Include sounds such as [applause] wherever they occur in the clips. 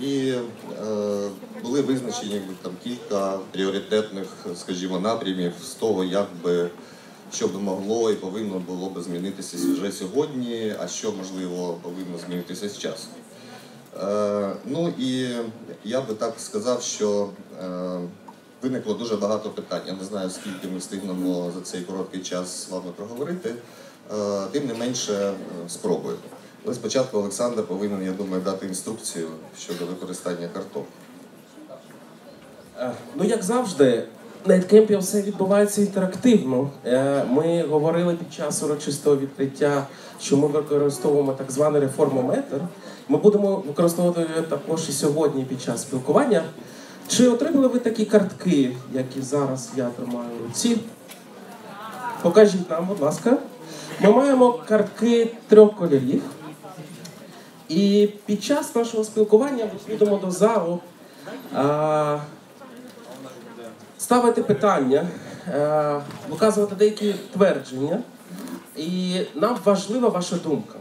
і е, були визначені там кілька пріоритетних, скажімо, напрямів з того, як би що би могло і повинно було би змінитися вже сьогодні, а що можливо повинно змінитися з часом. Е, ну і я би так сказав, що е, виникло дуже багато питань. Я не знаю, скільки ми встигнемо за цей короткий час з вами проговорити. Е, тим не менше, е, спробуємо. Але спочатку Олександр повинен, я думаю, дати інструкцію щодо використання карток. Е, Ну, як завжди, на Едкемпі все відбувається інтерактивно. Е, Ми говорили під час урочистого відкриття, що ми використовуємо так званий реформометр. Ми будемо використовувати його також і сьогодні під час спілкування. Чи отримали ви такі картки, які зараз я тримаю в руці? Покажіть нам, будь ласка. Ми маємо картки трьох кольорів. І під час нашого спілкування підемо до залу. А, ставити питання, е, виказувати деякі твердження, і нам важлива ваша думка.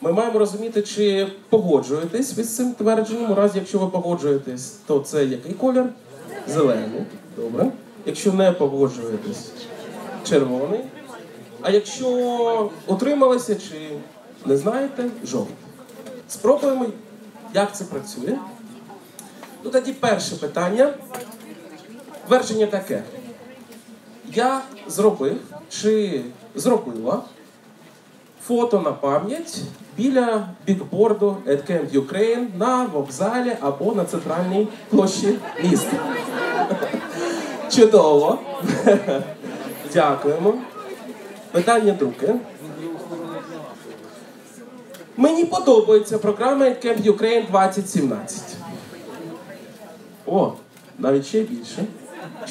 Ми маємо розуміти, чи погоджуєтесь ви з цим твердженням. У разі, якщо ви погоджуєтесь, то це який колір? Зелений. Добре. Якщо не погоджуєтесь, червоний. А якщо утрималися чи не знаєте, жовтий. Спробуємо, як це працює. Ну тоді перше питання. Твердження таке. Я зробив чи зробила фото на пам'ять біля бікборду AdCamp Ukraine на вокзалі або на центральній площі міста. Чудово. [laughs] Дякуємо. Питання друге. Мені подобається програма AdCamp Ukraine 2017. О, навіть ще більше.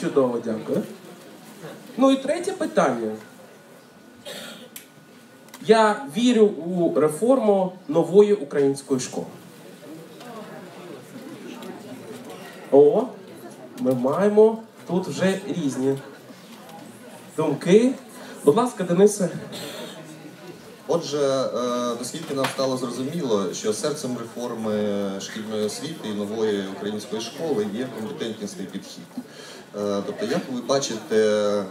Чудово, дякую. Ну і третє питання. Я вірю у реформу нової української школи. О, ми маємо тут вже різні думки. Будь ласка, Денисе. Отже, е, наскільки нам стало зрозуміло, що серцем реформи шкільної освіти і нової української школи є компетентнісний підхід. Е, Тобто, як ви бачите е,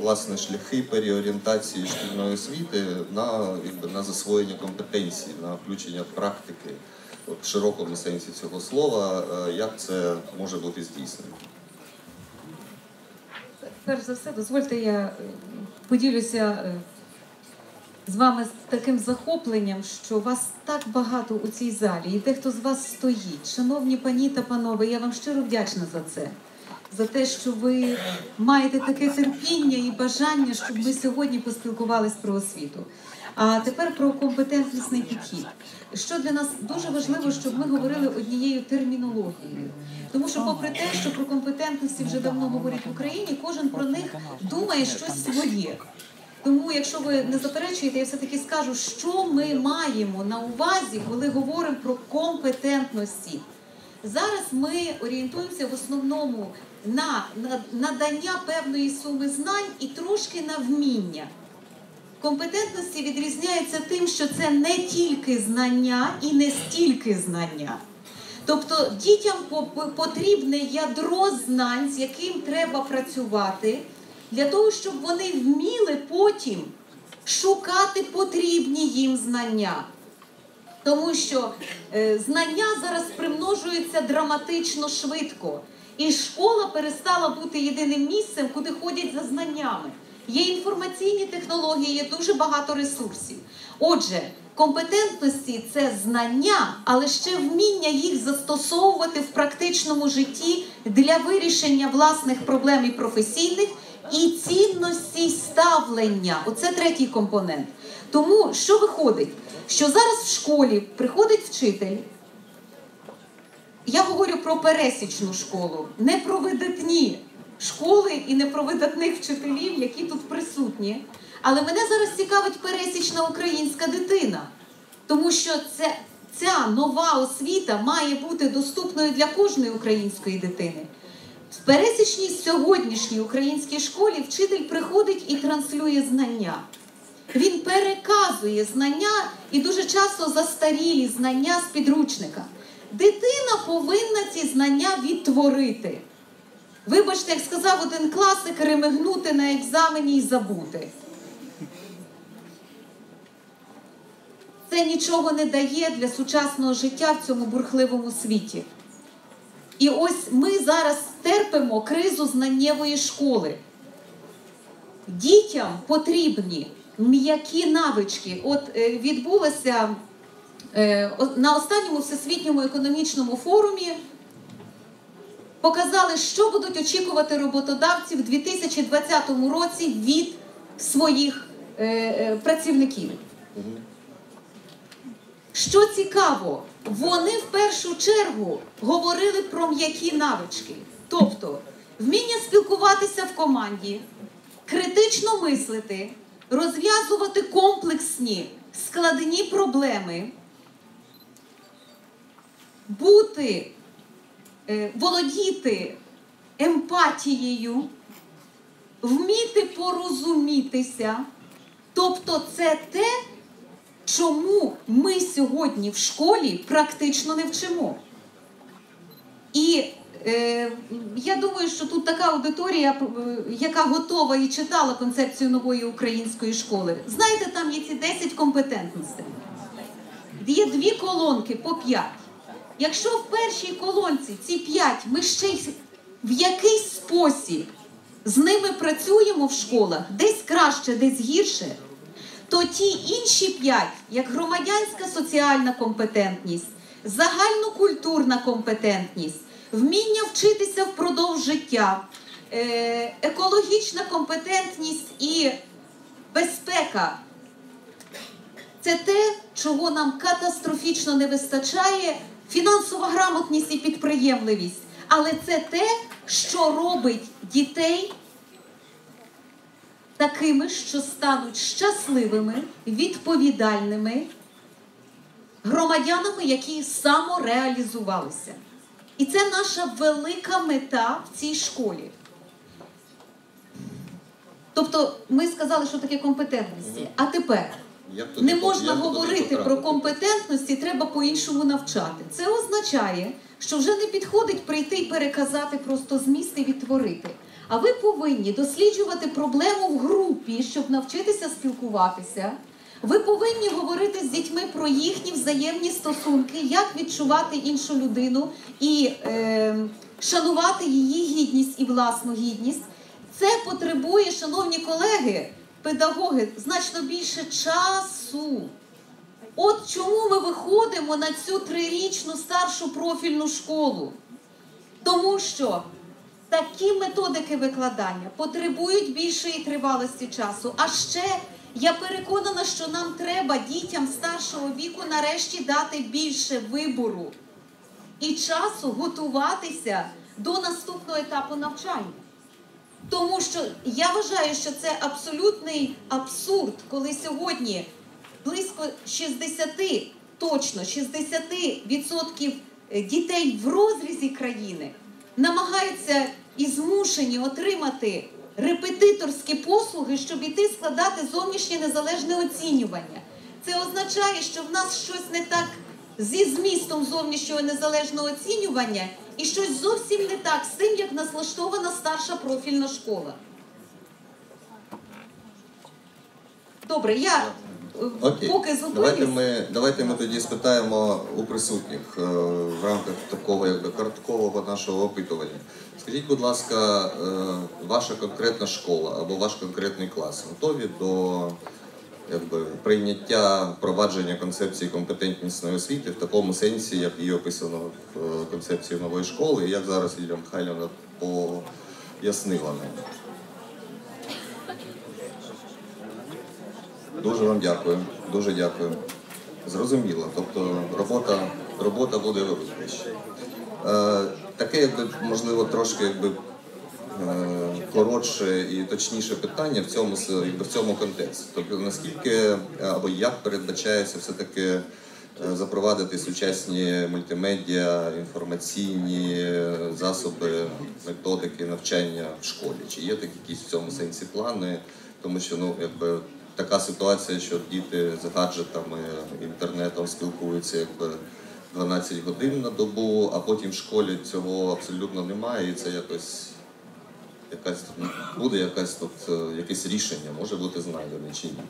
власне шляхи переорієнтації шкільної освіти на, якби, на засвоєння компетенцій, на включення практики в широкому сенсі цього слова, як це може бути здійснено? Перш за все, дозвольте, я поділюся з вами з таким захопленням, що вас так багато у цій залі, і дехто з вас стоїть. Шановні пані та панове, я вам щиро вдячна за це. За те, що ви маєте таке терпіння і бажання, щоб ми сьогодні поспілкувались про освіту. А тепер про компетентнісний підхід. Що для нас дуже важливо, щоб ми говорили однією термінологією. Тому що, попри те, що про компетентності вже давно говорять в Україні, кожен про них думає щось своє. Тому, якщо ви не заперечуєте, я все-таки скажу, що ми маємо на увазі, коли говоримо про компетентності. Зараз ми орієнтуємося в основному на на- надання певної суми знань і трошки на вміння. Компетентності відрізняються тим, що це не тільки знання і не стільки знання. Тобто дітям потрібне ядро знань, з яким треба працювати, для того, щоб вони вміли потім шукати потрібні їм знання. Тому що е, знання зараз примножуються драматично швидко. І школа перестала бути єдиним місцем, куди ходять за знаннями. Є інформаційні технології, є дуже багато ресурсів. Отже, компетентності це знання, але ще вміння їх застосовувати в практичному житті для вирішення власних проблем і професійних і цінності ставлення. Оце третій компонент. Тому що виходить? Що зараз в школі приходить вчитель. Я говорю про пересічну школу, не про видатні школи і не про видатних вчителів, які тут присутні. Але мене зараз цікавить пересічна українська дитина, тому що це, ця нова освіта має бути доступною для кожної української дитини. В пересічній сьогоднішній українській школі вчитель приходить і транслює знання. Він переказує знання і дуже часто застарілі знання з підручника. Дитина повинна ці знання відтворити. Вибачте, як сказав один класик, ремигнути на екзамені і забути. Це нічого не дає для сучасного життя в цьому бурхливому світі. І ось ми зараз терпимо кризу знаннєвої школи. Дітям потрібні м'які навички. От е, відбулося е, на останньому всесвітньому економічному форумі. Показали, що будуть очікувати роботодавці в 2020 році від своїх е, е, працівників. Що цікаво, вони в першу чергу говорили про м'які навички, тобто вміння спілкуватися в команді, критично мислити, розв'язувати комплексні складні проблеми, бути, е, володіти емпатією, вміти порозумітися. Тобто, це те, чому ми сьогодні в школі практично не вчимо. І е, я думаю, що тут така аудиторія, е, яка готова і читала концепцію нової української школи. Знаєте, там є ці 10 компетентностей. Є дві колонки по 5. Якщо в першій колонці ці 5 ми ще й в якийсь спосіб з ними працюємо в школах, десь краще, десь гірше, то ті інші п'ять, як громадянська соціальна компетентність, загальнокультурна компетентність, вміння вчитися впродовж життя, е, екологічна компетентність і безпека. Це те, чого нам катастрофічно не вистачає, фінансова грамотність і підприємливість. Але це те, що робить дітей такими, що стануть щасливими, відповідальними громадянами, які самореалізувалися. І це наша велика мета в цій школі. Тобто, ми сказали, що таке компетентності. А тепер не можна говорити про компетентності, треба по-іншому навчати. Це означає, що вже не підходить прийти і переказати просто зміст і відтворити. А ви повинні досліджувати проблему в групі, щоб навчитися спілкуватися. Ви повинні говорити з дітьми про їхні взаємні стосунки, як відчувати іншу людину і е, шанувати її гідність і власну гідність. Це потребує, шановні колеги, педагоги, значно більше часу. От чому ми виходимо на цю трирічну старшу профільну школу? Тому що такі методики викладання потребують більшої тривалості часу. А ще я переконана, що нам треба дітям старшого віку нарешті дати більше вибору і часу готуватися до наступного етапу навчання. Тому що я вважаю, що це абсолютний абсурд, коли сьогодні близько 60, точно 60% дітей в розрізі країни намагаються і змушені отримати репетиторські послуги, щоб іти складати зовнішнє незалежне оцінювання. Це означає, що в нас щось не так зі змістом зовнішнього незалежного оцінювання і щось зовсім не так з тим, як нас влаштована старша профільна школа. Добре, я Окей. поки Давайте ми, давайте ми тоді спитаємо у присутніх е, в рамках такого якби карткового нашого опитування. Скажіть, будь ласка, е, ваша конкретна школа або ваш конкретний клас готові до якби, прийняття впровадження концепції компетентнісної освіти в такому сенсі, як її описано в е, концепції нової школи, і як зараз Лілія Михайлівна пояснила нам. Дуже вам дякую. Дуже дякую. Зрозуміло. Тобто робота, робота буде велика. Е, таке, якби, можливо, трошки якби, е, коротше і точніше питання в цьому, якби, в цьому контексті. Тобто, наскільки е, або як передбачається все-таки запровадити сучасні мультимедіа, інформаційні засоби, методики навчання в школі? Чи є такі якісь в цьому сенсі плани? Тому що ну, якби, така ситуація, що діти з гаджетами, інтернетом спілкуються якби, 12 годин на добу, а потім в школі цього абсолютно немає, і це якось якась буде якась тут е, якесь рішення, може бути знайдене чи ні.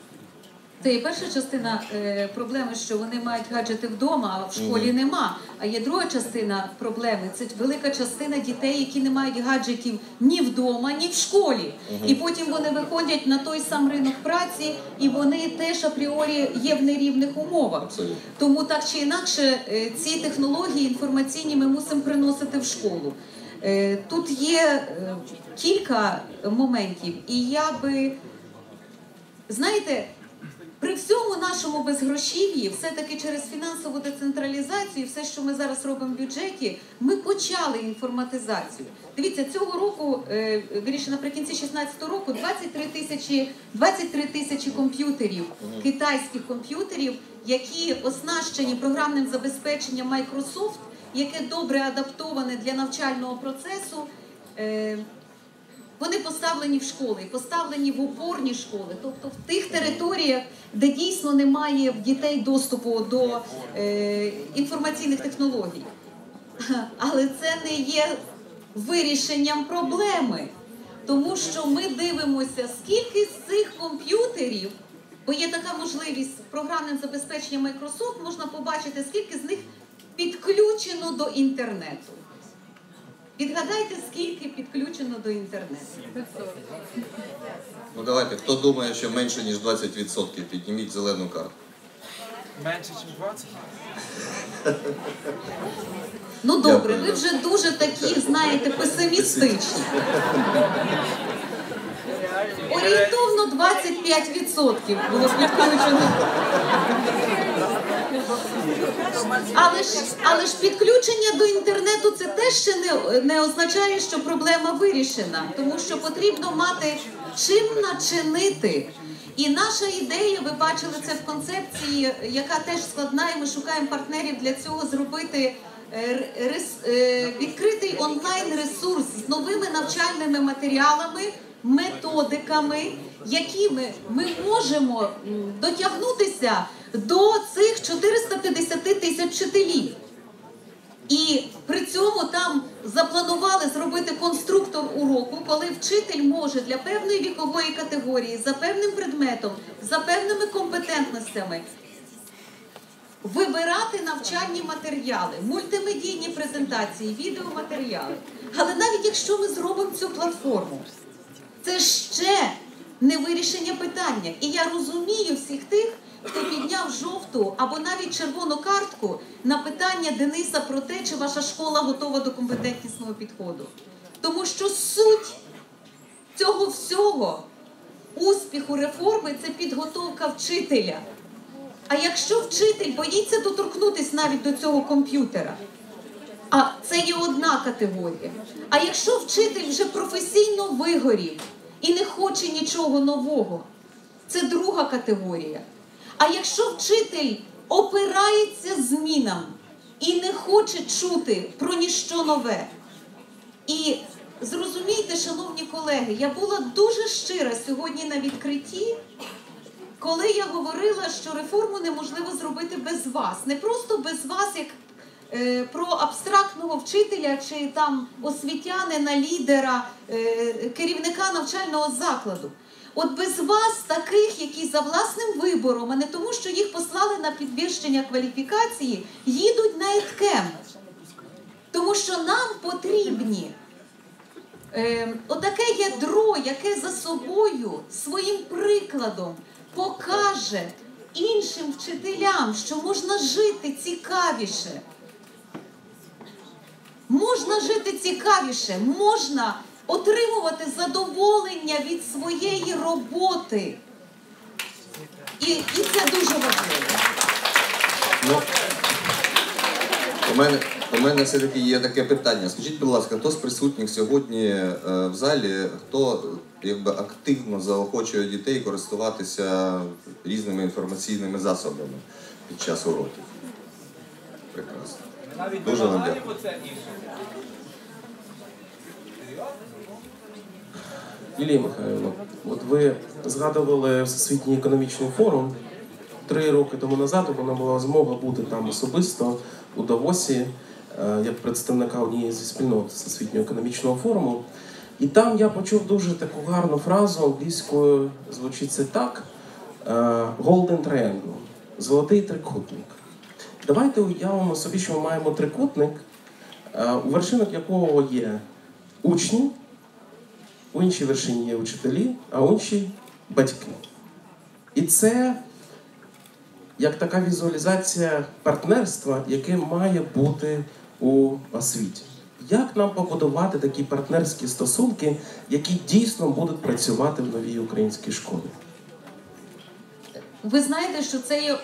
Це і перша частина е, проблеми, що вони мають гаджети вдома, а в школі нема. А є друга частина проблеми це велика частина дітей, які не мають гаджетів ні вдома, ні в школі. І потім вони виходять на той сам ринок праці, і вони теж апріорі є в нерівних умовах. Тому так чи інакше е, ці технології інформаційні ми мусимо приносити в школу. Е, Тут є е, кілька моментів, і я би знаєте. При всьому нашому безгрошів'ї, все-таки через фінансову децентралізацію, все, що ми зараз робимо в бюджеті, ми почали інформатизацію. Дивіться, цього року, е, вірніше, наприкінці 16 року, 23 тисячі 23 тисячі комп'ютерів, китайських комп'ютерів, які оснащені програмним забезпеченням Microsoft, яке добре адаптоване для навчального процесу. Вони поставлені в школи, поставлені в опорні школи, тобто в тих територіях, де дійсно немає в дітей доступу до е, інформаційних технологій. [laughs] Але це не є вирішенням проблеми, тому що ми дивимося, скільки з цих комп'ютерів, бо є така можливість програмним забезпеченням Microsoft, можна побачити, скільки з них підключено до інтернету. Відгадайте, скільки підключено до інтернету. Ну давайте, хто думає, що менше ніж 20%, підніміть зелену карту. Менше, ніж 20? Ну добре, ви вже дуже такі, знаєте, песимістичні. Орієнтовно 25% було підключено. Але ж, але ж підключення до інтернету це теж ще не, не означає, що проблема вирішена, тому що потрібно мати чим начинити. І наша ідея, ви бачили це в концепції, яка теж складна, і ми шукаємо партнерів для цього зробити е, е, відкритий онлайн ресурс з новими навчальними матеріалами, методиками, якими ми можемо дотягнутися до цих 450 тисяч вчителів. І при цьому там запланували зробити конструктор уроку, коли вчитель може для певної вікової категорії, за певним предметом, за певними компетентностями вибирати навчальні матеріали, мультимедійні презентації, відеоматеріали. Але навіть якщо ми зробимо цю платформу, це ще не вирішення питання. І я розумію всіх тих, хто підняв жовту або навіть червону картку на питання Дениса про те, чи ваша школа готова до компетентнісного підходу. Тому що суть цього всього, успіху реформи це підготовка вчителя. А якщо вчитель боїться доторкнутися навіть до цього комп'ютера, а це є одна категорія. А якщо вчитель вже професійно вигорів і не хоче нічого нового, це друга категорія. А якщо вчитель опирається змінам і не хоче чути про ніщо нове, і зрозумійте, шановні колеги, я була дуже щира сьогодні на відкритті, коли я говорила, що реформу неможливо зробити без вас. Не просто без вас, як е, про абстрактного вчителя чи там освітянина, лідера, е, керівника навчального закладу. От без вас, таких, які за власним вибором, а не тому, що їх послали на підвищення кваліфікації, їдуть на еткем. Тому що нам потрібні е, отаке ядро, яке за собою своїм прикладом покаже іншим вчителям, що можна жити цікавіше. Можна жити цікавіше, можна отримувати задоволення від своєї роботи. І, і це дуже важливо. Ну, у мене, у мене все-таки є таке питання. Скажіть, будь ласка, хто з присутніх сьогодні е, в залі, хто якби активно заохочує дітей користуватися різними інформаційними засобами під час уроків? Прекрасно. Навіть Дуже вам дякую. це інше. Лілія Михайловна, от ви згадували Всесвітній економічний форум. Три роки тому назад мене була змога бути там особисто. у Давосі е, як представника однієї зі спільнот Всесвітнього економічного форуму. І там я почув дуже таку гарну фразу англійською, звучить це так: е, Golden Triangle, золотий трикутник. Давайте уявимо собі, що ми маємо трикутник, е, у вершинах якого є учні, у іншій вершині є учителі, а у іншій батьки. І це як така візуалізація партнерства, яке має бути у освіті. Як нам побудувати такі партнерські стосунки, які дійсно будуть працювати в новій українській школі? Ви знаєте, що це є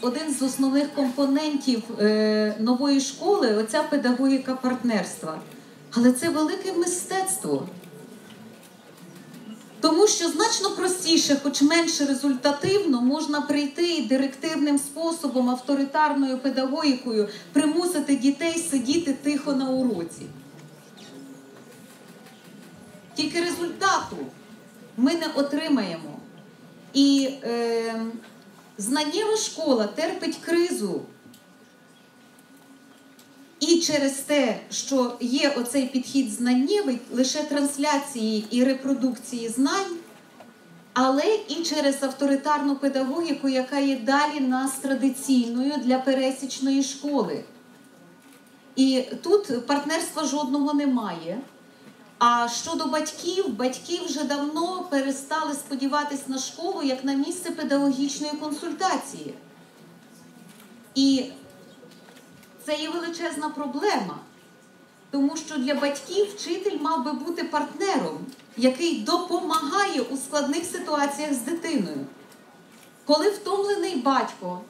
один з основних компонентів е, нової школи, оця педагогіка партнерства. Але це велике мистецтво. Тому що значно простіше, хоч менше результативно, можна прийти і директивним способом, авторитарною педагогікою примусити дітей сидіти тихо на уроці. Тільки результату ми не отримаємо. І е, знаннєва школа терпить кризу. І через те, що є оцей підхід знаннєвий, лише трансляції і репродукції знань, але і через авторитарну педагогіку, яка є далі нас традиційною для пересічної школи. І тут партнерства жодного немає. А щодо батьків, батьки вже давно перестали сподіватись на школу як на місце педагогічної консультації. І це є величезна проблема, тому що для батьків вчитель мав би бути партнером, який допомагає у складних ситуаціях з дитиною. Коли втомлений батько,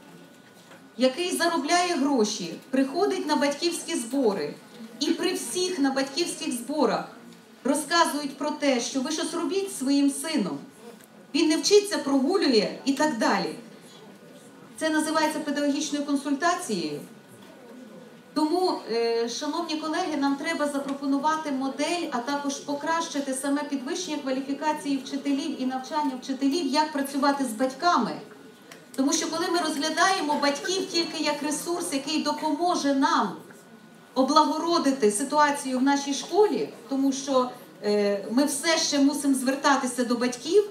який заробляє гроші, приходить на батьківські збори, і при всіх на батьківських зборах розказують про те, що ви щось робіть своїм сином, він не вчиться, прогулює і так далі. Це називається педагогічною консультацією. Тому, е, шановні колеги, нам треба запропонувати модель, а також покращити саме підвищення кваліфікації вчителів і навчання вчителів, як працювати з батьками. Тому що коли ми розглядаємо батьків тільки як ресурс, який допоможе нам облагородити ситуацію в нашій школі, тому що е, ми все ще мусимо звертатися до батьків,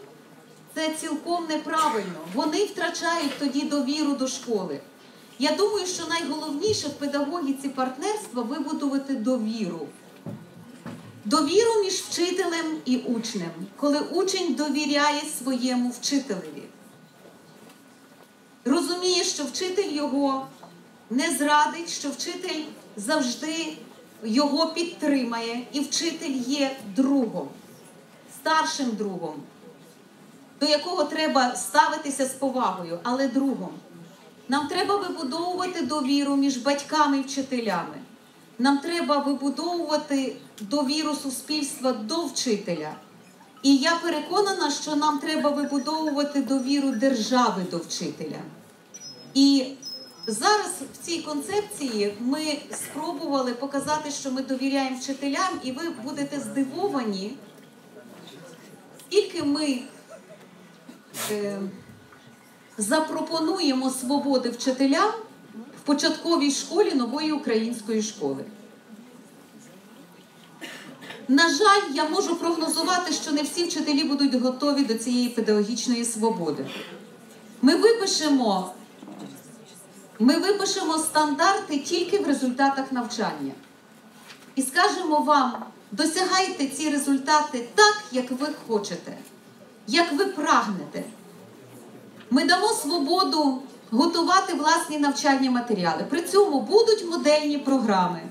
це цілком неправильно. Вони втрачають тоді довіру до школи. Я думаю, що найголовніше в педагогіці партнерства вибудувати довіру. Довіру між вчителем і учнем, коли учень довіряє своєму вчителеві. Розуміє, що вчитель його не зрадить, що вчитель завжди його підтримає, і вчитель є другом, старшим другом, до якого треба ставитися з повагою, але другом. Нам треба вибудовувати довіру між батьками і вчителями. Нам треба вибудовувати довіру суспільства до вчителя. І я переконана, що нам треба вибудовувати довіру держави до вчителя. І зараз в цій концепції ми спробували показати, що ми довіряємо вчителям, і ви будете здивовані, скільки ми е, запропонуємо свободи вчителям в початковій школі нової української школи. На жаль, я можу прогнозувати, що не всі вчителі будуть готові до цієї педагогічної свободи. Ми випишемо, ми випишемо стандарти тільки в результатах навчання. І скажемо вам, досягайте ці результати так, як ви хочете, як ви прагнете. Ми дамо свободу готувати власні навчальні матеріали. При цьому будуть модельні програми,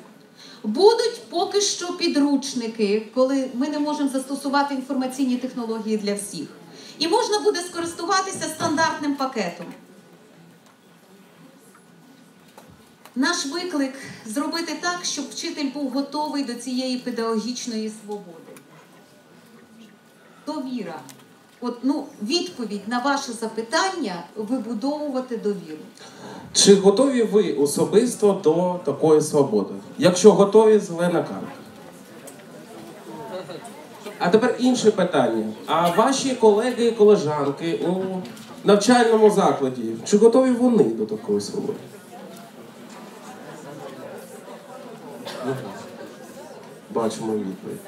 будуть поки що підручники, коли ми не можемо застосувати інформаційні технології для всіх. І можна буде скористуватися стандартним пакетом. Наш виклик зробити так, щоб вчитель був готовий до цієї педагогічної свободи. Довіра. От, ну, відповідь на ваше запитання вибудовувати довіру. Чи готові ви особисто до такої свободи? Якщо готові, зелена карта. А тепер інше питання. А ваші колеги і колежанки у навчальному закладі, чи готові вони до такої свободи? Бачимо відповідь.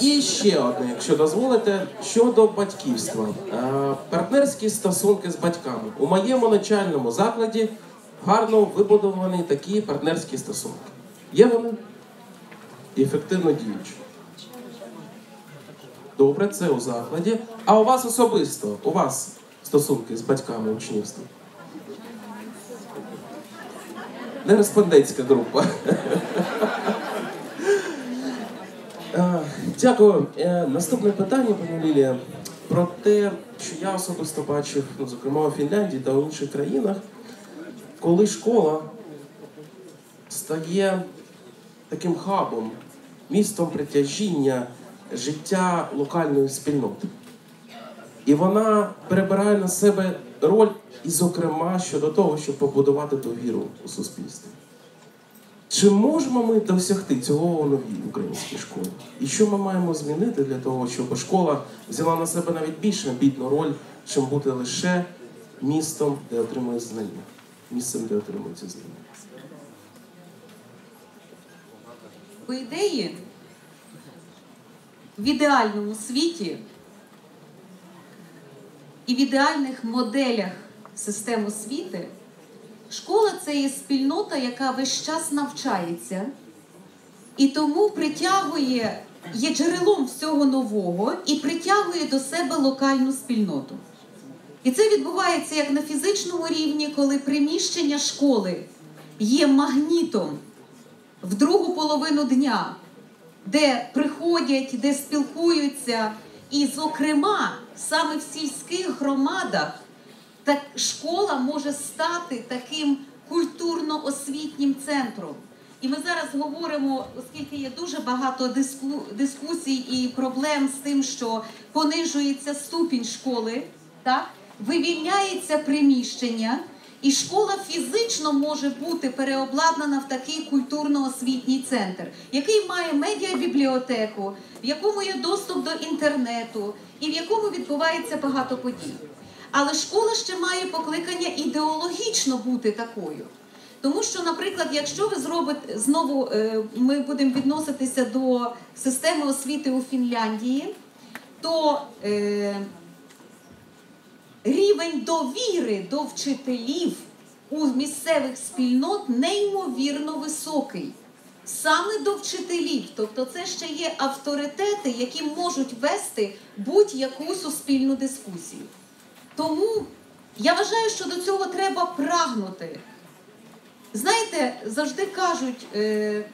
І ще одне, якщо дозволите, щодо батьківства. Е, Партнерські стосунки з батьками. У моєму начальному закладі гарно вибудовані такі партнерські стосунки. Є вони? Ефективно діючі. Добре, це у закладі. А у вас особисто, у вас стосунки з батьками учнівства? Не респондентська група. Е, Дякую. Е, Наступне питання, пані Лілія, про те, що я особисто бачив, ну, зокрема у Фінляндії та у інших країнах, коли школа стає таким хабом, містом притяжіння життя локальної спільноти. І вона перебирає на себе роль, і, зокрема, щодо того, щоб побудувати довіру у суспільстві. Чи можемо ми досягти цього у новій українській школі? І що ми маємо змінити для того, щоб школа взяла на себе навіть більш амбітну роль, чим бути лише містом, де отримує знання, місцем, де отримуються знання? По ідеї, в ідеальному світі і в ідеальних моделях систем освіти школа це є спільнота, яка весь час навчається і тому притягує, є джерелом всього нового і притягує до себе локальну спільноту. І це відбувається як на фізичному рівні, коли приміщення школи є магнітом в другу половину дня, де приходять, де спілкуються, і, зокрема, саме в сільських громадах так школа може стати таким культурно-освітнім центром. І ми зараз говоримо, оскільки є дуже багато диску, дискусій і проблем з тим, що понижується ступінь школи, так? вивільняється приміщення, і школа фізично може бути переобладнана в такий культурно-освітній центр, який має медіабібліотеку, в якому є доступ до інтернету, і в якому відбувається багато подій. Але школа ще має покликання ідеологічно бути такою. Тому що, наприклад, якщо ви зробите знову, е, ми будемо відноситися до системи освіти у Фінляндії, то е, рівень довіри до вчителів у місцевих спільнот неймовірно високий. Саме до вчителів, тобто це ще є авторитети, які можуть вести будь-яку суспільну дискусію. Тому я вважаю, що до цього треба прагнути. Знаєте, завжди кажуть, е,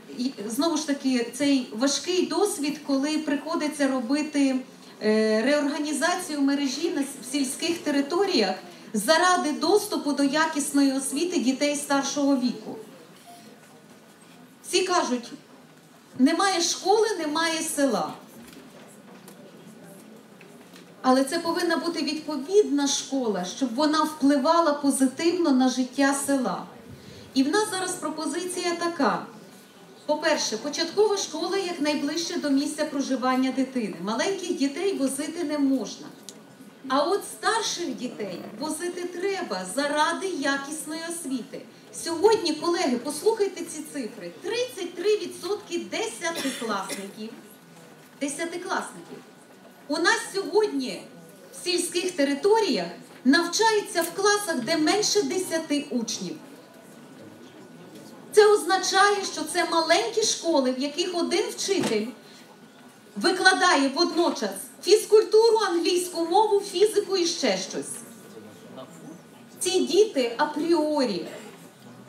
знову ж таки, цей важкий досвід, коли приходиться робити е, реорганізацію мережі на сільських територіях заради доступу до якісної освіти дітей старшого віку. Всі кажуть, немає школи, немає села. Але це повинна бути відповідна школа, щоб вона впливала позитивно на життя села. І в нас зараз пропозиція така: по-перше, початкова школа як найближче до місця проживання дитини. Маленьких дітей возити не можна. А от старших дітей возити треба заради якісної освіти. Сьогодні, колеги, послухайте ці цифри: 33% десятикласників. Десятикласників. У нас сьогодні в сільських територіях навчається в класах, де менше 10 учнів. Це означає, що це маленькі школи, в яких один вчитель викладає водночас фізкультуру, англійську мову, фізику і ще щось. Ці діти апріорі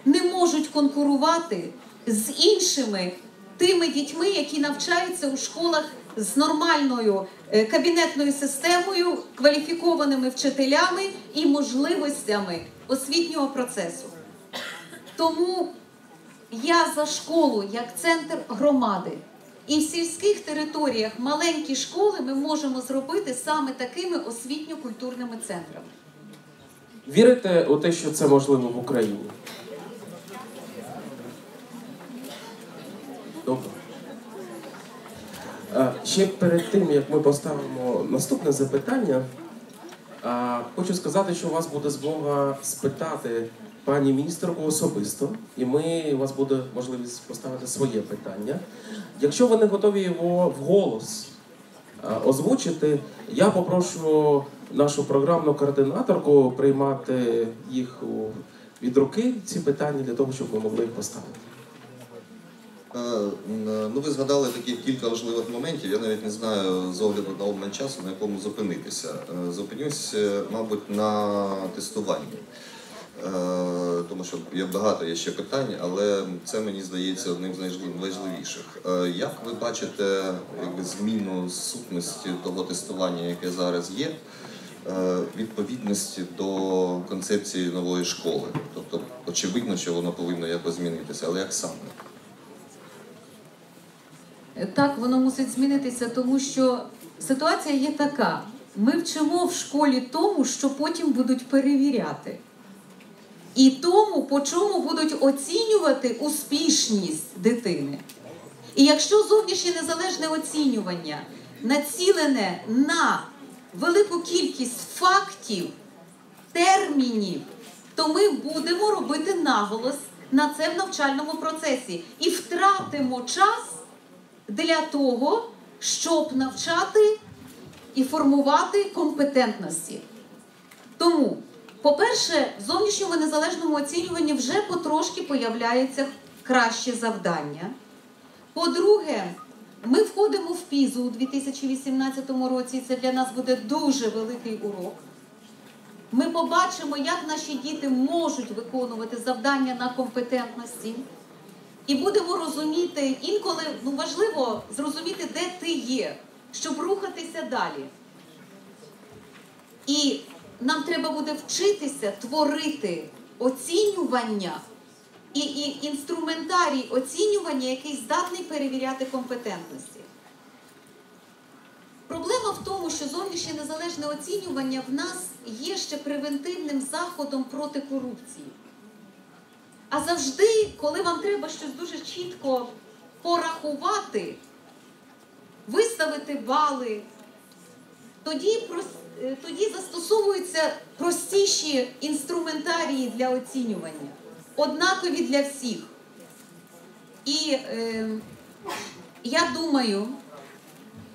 не можуть конкурувати з іншими тими дітьми, які навчаються у школах з нормальною е, кабінетною системою, кваліфікованими вчителями і можливостями освітнього процесу. Тому я за школу як центр громади. І в сільських територіях маленькі школи ми можемо зробити саме такими освітньо-культурними центрами. Вірите у те, що це можливо в Україні? Добре. Ще перед тим, як ми поставимо наступне запитання, хочу сказати, що у вас буде змога спитати пані міністерку особисто, і ми у вас буде можливість поставити своє питання. Якщо ви не готові його вголос озвучити, я попрошу нашу програмну координаторку приймати їх від руки ці питання для того, щоб ми могли їх поставити. Е, Ну, ви згадали такі кілька важливих моментів. Я навіть не знаю з огляду на обмаль часу, на якому зупинитися. Е, Зупинюсь, е, мабуть, на тестуванні. Тому що є багато є ще питань, але це мені здається одним з найважливіших. Як ви бачите якби, зміну сутності того тестування, яке зараз є, відповідності до концепції нової школи? Тобто, очевидно, що воно повинно якось змінитися, але як саме? Так, воно мусить змінитися, тому що ситуація є така: ми вчимо в школі тому, що потім будуть перевіряти. І тому, по чому будуть оцінювати успішність дитини. І якщо зовнішнє незалежне оцінювання націлене на велику кількість фактів, термінів, то ми будемо робити наголос на це в навчальному процесі і втратимо час для того, щоб навчати і формувати компетентності. Тому, по-перше, в зовнішньому незалежному оцінюванні вже потрошки появляється краще завдання. По-друге, ми входимо в пізу у 2018 році, і це для нас буде дуже великий урок. Ми побачимо, як наші діти можуть виконувати завдання на компетентності. І будемо розуміти, інколи ну, важливо зрозуміти, де ти є, щоб рухатися далі. І нам треба буде вчитися творити оцінювання і, і інструментарій оцінювання, який здатний перевіряти компетентності. Проблема в тому, що зовнішнє незалежне оцінювання в нас є ще превентивним заходом проти корупції. А завжди, коли вам треба щось дуже чітко порахувати, виставити бали, тоді, е, тоді застосовуються простіші інструментарії для оцінювання, однакові для всіх. І е, я думаю,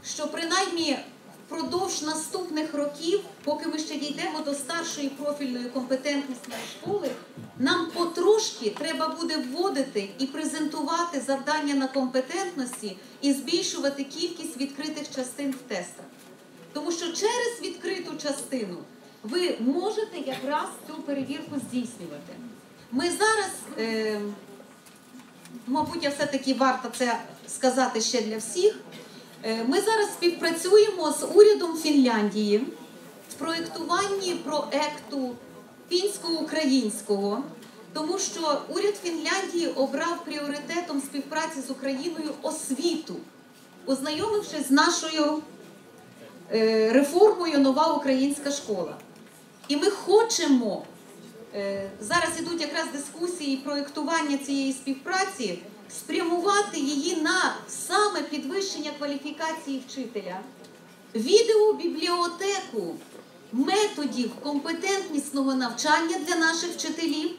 що принаймні впродовж наступних років, поки ми ще дійдемо до старшої профільної компетентності школи, нам потрошки треба буде вводити і презентувати завдання на компетентності і збільшувати кількість відкритих частин в тестах. Тому що через відкриту частину ви можете якраз цю перевірку здійснювати. Ми зараз. Е, мабуть, я все-таки варто це сказати ще для всіх. Е, Ми зараз співпрацюємо з урядом Фінляндії в проєктуванні проекту фінсько-українського, тому що уряд Фінляндії обрав пріоритетом співпраці з Україною освіту, ознайомившись з нашою е, реформою Нова українська школа. І ми хочемо Е, Зараз ідуть якраз дискусії і проєктування цієї співпраці, спрямувати її на саме підвищення кваліфікації вчителя, відеобібліотеку методів компетентнісного навчання для наших вчителів,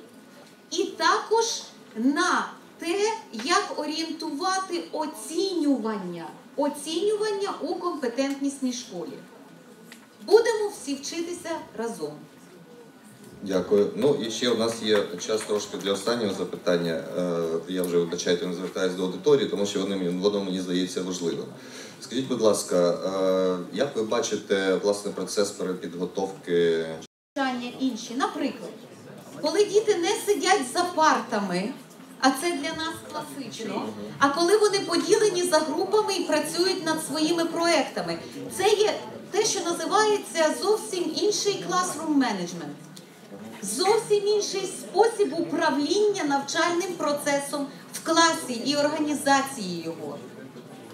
і також на те, як орієнтувати оцінювання, оцінювання у компетентнісній школі. Будемо всі вчитися разом. Дякую. Ну і ще у нас є час трошки для останнього запитання. Е, Я вже вибачайте, не звертаюся до аудиторії, тому що воно мені здається важливим. Скажіть, будь ласка, е, як ви бачите власне процес перепідготовки навчання інші. Наприклад, коли діти не сидять за партами, а це для нас класично. А коли вони поділені за групами і працюють над своїми проектами, це є те, що називається зовсім інший classroom management. Зовсім інший спосіб управління навчальним процесом в класі і організації його.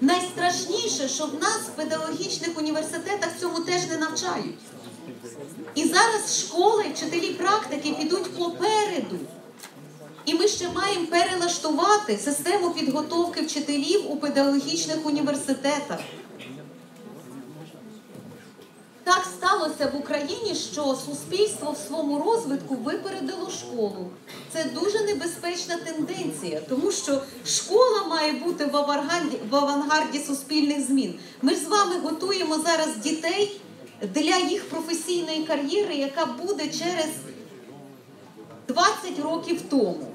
Найстрашніше, що в нас в педагогічних університетах цьому теж не навчають. І зараз школи, вчителі практики підуть попереду. І ми ще маємо перелаштувати систему підготовки вчителів у педагогічних університетах. Так сталося в Україні, що суспільство в своєму розвитку випередило школу. Це дуже небезпечна тенденція, тому що школа має бути в авангарді, в авангарді суспільних змін. Ми з вами готуємо зараз дітей для їх професійної кар'єри, яка буде через 20 років тому.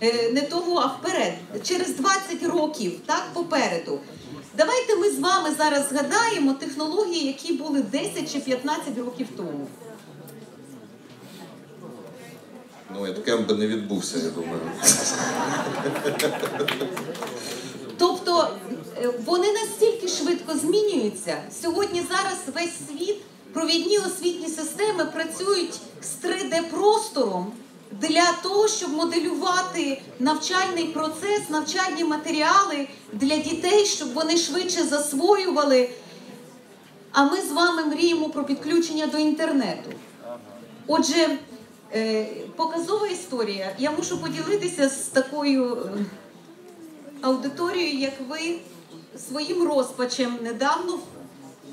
Е, Не тому, а вперед, через 20 років, так попереду. Давайте ми з вами зараз згадаємо технології, які були 10 чи 15 років тому. Ну, я таке би не відбувся, я думаю. Тобто вони настільки швидко змінюються. Сьогодні зараз весь світ, провідні освітні системи працюють з 3D-простором для того, щоб моделювати навчальний процес, навчальні матеріали для дітей, щоб вони швидше засвоювали. А ми з вами мріємо про підключення до інтернету. Отже, е, показова історія. Я мушу поділитися з такою. е, аудиторію, як ви своїм розпачем недавно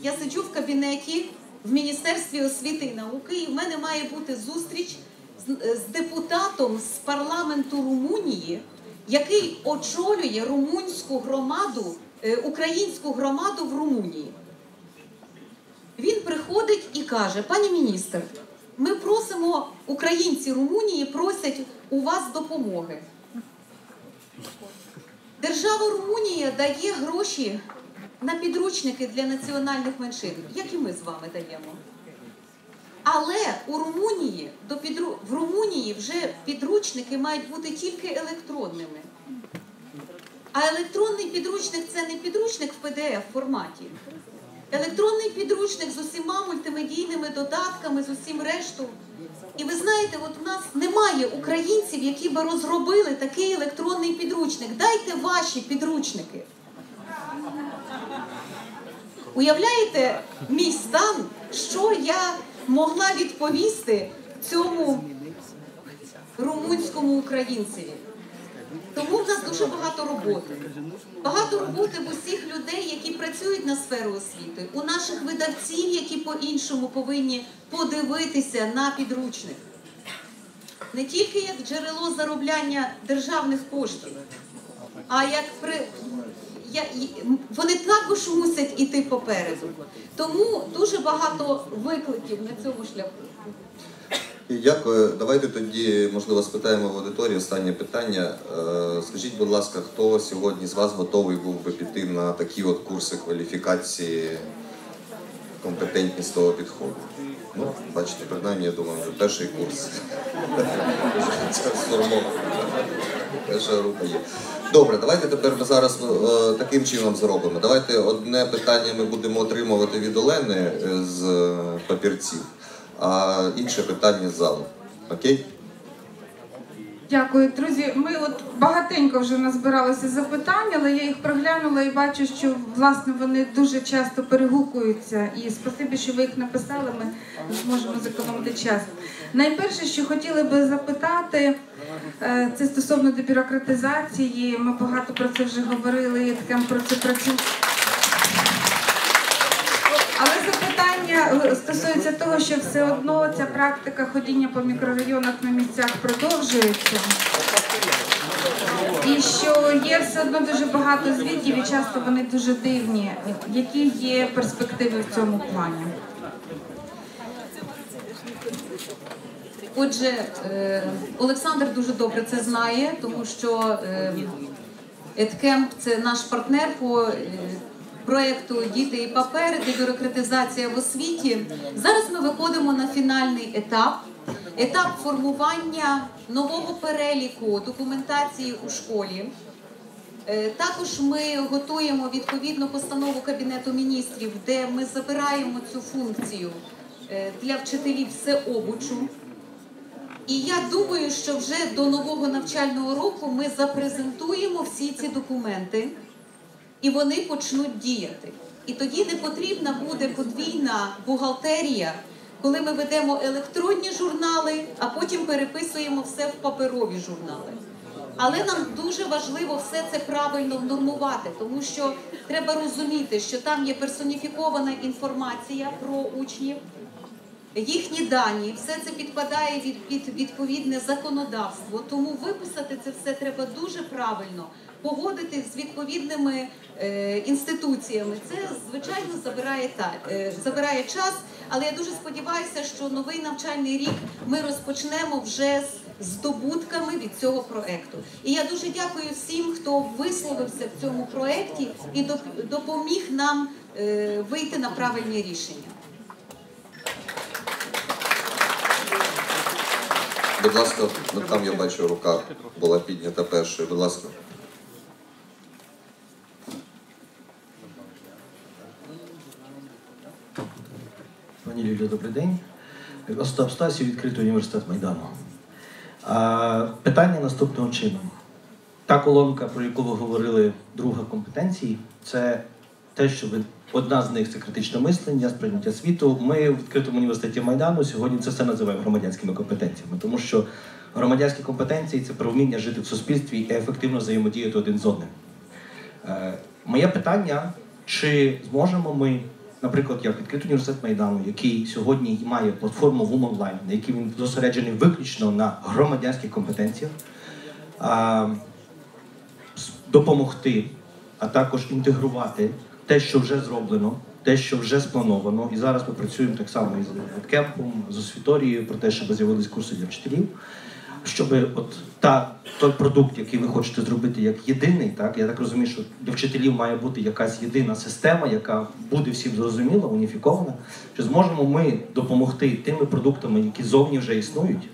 я сиджу в кабінеті в Міністерстві освіти і науки, і в мене має бути зустріч з, з депутатом з парламенту Румунії, який очолює румунську громаду, е, українську громаду в Румунії. Він приходить і каже: пані міністр, ми просимо, українці Румунії просять у вас допомоги. Держава Румунія дає гроші на підручники для національних меншин, як і ми з вами даємо. Але у Румунії до підру... в Румунії вже підручники мають бути тільки електронними. А електронний підручник це не підручник в PDF форматі. Електронний підручник з усіма мультимедійними додатками, з усім решту. І ви знаєте, от у нас немає українців, які би розробили такий електронний підручник. Дайте ваші підручники. Уявляєте мій стан, що я могла відповісти цьому румунському українцеві? Тому в нас дуже багато роботи. Багато роботи в усіх людей, які працюють на сферу освіти, у наших видавців, які по-іншому повинні подивитися на підручник. Не тільки як джерело заробляння державних коштів, а як при я, вони також мусять іти попереду. Тому дуже багато викликів на цьому шляху. І Дякую. Давайте тоді, можливо, спитаємо в аудиторії останнє питання. Е, Скажіть, будь ласка, хто сьогодні з вас готовий був би піти на такі от курси кваліфікації компетентність того підходу? Ну, бачите, принаймні, я думаю, вже перший курс. Перша група є. Добре, давайте тепер ми зараз е, таким чином зробимо. Давайте одне питання ми будемо отримувати від Олени е, з е, папірців, а інше питання з залу. Окей? Дякую, друзі. Ми от багатенько вже назбиралися запитань, але я їх проглянула і бачу, що власне вони дуже часто перегукуються. І спасибі, що ви їх написали. Ми зможемо зекономити час. Найперше, що хотіли би запитати, е, це стосовно дебюрократизації. Ми багато про це вже говорили. Я таким про це працюю. Але запитання е, стосується того, що все одно ця практика ходіння по мікрорайонах на місцях продовжується. І що є все одно дуже багато звітів, і часто вони дуже дивні. Які є перспективи в цьому плані? Отже, е, Олександр дуже добре це знає, тому що е, Едкемп це наш партнер по проєкту Діти і папери, дебюрократизація в освіті. Зараз ми виходимо на фінальний етап. Етап формування нового переліку документації у школі. Е, Також ми готуємо відповідну постанову Кабінету міністрів, де ми забираємо цю функцію е, для вчителів всеобучу. І я думаю, що вже до нового навчального року ми запрезентуємо всі ці документи, і вони почнуть діяти. І тоді не потрібна буде подвійна бухгалтерія, коли ми ведемо електронні журнали, а потім переписуємо все в паперові журнали. Але нам дуже важливо все це правильно внормувати, тому що треба розуміти, що там є персоніфікована інформація про учнів, їхні дані, все це підпадає від, відповідне законодавство. Тому виписати це все треба дуже правильно, погодити з відповідними е, інституціями. Це звичайно забирає та е, забирає час. Але я дуже сподіваюся, що новий навчальний рік ми розпочнемо вже з здобутками від цього проекту. І я дуже дякую всім, хто висловився в цьому проекті і доп- допоміг нам е, вийти на правильні рішення. Будь ласка, ну, там я бачу, рука була піднята першою. Будь ласка. Пані Лілія, добрий день. Остап Стасів, відкритий університет Майдану. Питання наступного чином. Та колонка, про яку ви говорили, друга компетенції, це те, що ви одна з них це критичне мислення, сприйняття світу. Ми в відкритому університеті Майдану сьогодні це все називаємо громадянськими компетенціями, тому що громадянські компетенції це про вміння жити в суспільстві і ефективно взаємодіяти один з одним. Е, Моє питання: чи зможемо ми, наприклад, як відкритий університет Майдану, який сьогодні має платформу Women Online, на якій він зосереджений виключно на громадянських компетенціях, допомогти, а також інтегрувати те, що вже зроблено, те, що вже сплановано. І зараз ми працюємо так само із Кемпом, з освіторією про те, щоб з'явились курси для вчителів щоб от та той продукт, який ви хочете зробити як єдиний, так я так розумію, що для вчителів має бути якась єдина система, яка буде всім зрозуміла, уніфікована. Чи зможемо ми допомогти тими продуктами, які зовні вже існують?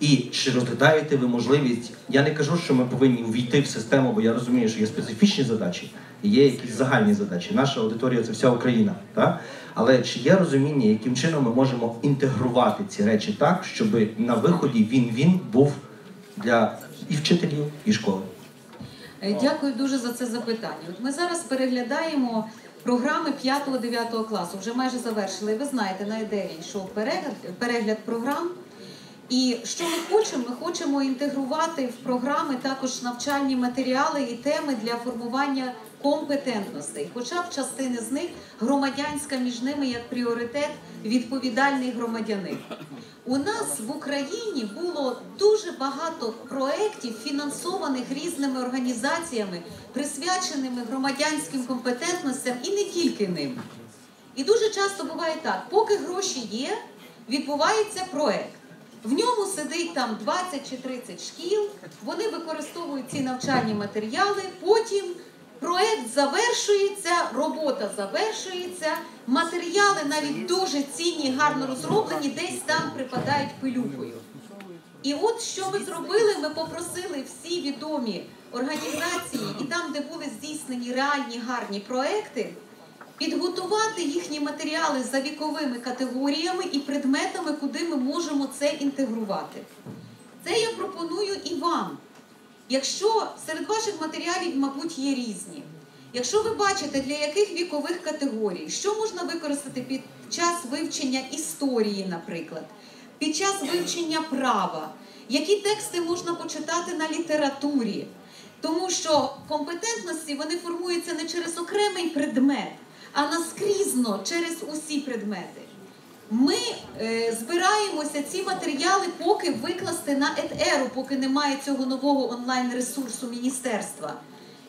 І чи розглядаєте ви можливість? Я не кажу, що ми повинні увійти в систему, бо я розумію, що є специфічні задачі і є якісь загальні задачі. Наша аудиторія це вся Україна. Так? Але чи є розуміння, яким чином ми можемо інтегрувати ці речі так, щоб на виході він-він був для і вчителів, і школи? Е, Дякую дуже за це запитання. От ми зараз переглядаємо програми 5-9 класу. Вже майже завершили. Ви знаєте, на ідеї йшов перегляд, перегляд програм. І що ми хочемо? Ми хочемо інтегрувати в програми також навчальні матеріали і теми для формування компетентностей. Хоча б частини з них громадянська між ними як пріоритет відповідальний громадянин. У нас в Україні було дуже багато проєктів, фінансованих різними організаціями, присвяченими громадянським компетентностям і не тільки ним. І дуже часто буває так: поки гроші є, відбувається проект. В ньому сидить там 20 чи 30 шкіл, вони використовують ці навчальні матеріали, потім проект завершується, робота завершується, матеріали навіть дуже цінні, гарно розроблені, десь там припадають пилюкою. І от що ми зробили, ми попросили всі відомі організації, і там, де були здійснені реальні гарні проекти, підготувати їхні матеріали за віковими категоріями і предметами, куди ми можемо це інтегрувати. Це я пропоную і вам. Якщо серед ваших матеріалів, мабуть, є різні. Якщо ви бачите, для яких вікових категорій, що можна використати під час вивчення історії, наприклад, під час вивчення права, які тексти можна почитати на літературі, тому що компетентності вони формуються не через окремий предмет, а наскрізно через усі предмети. Ми е, збираємося ці матеріали поки викласти на ЕТЕРу, поки немає цього нового онлайн-ресурсу міністерства.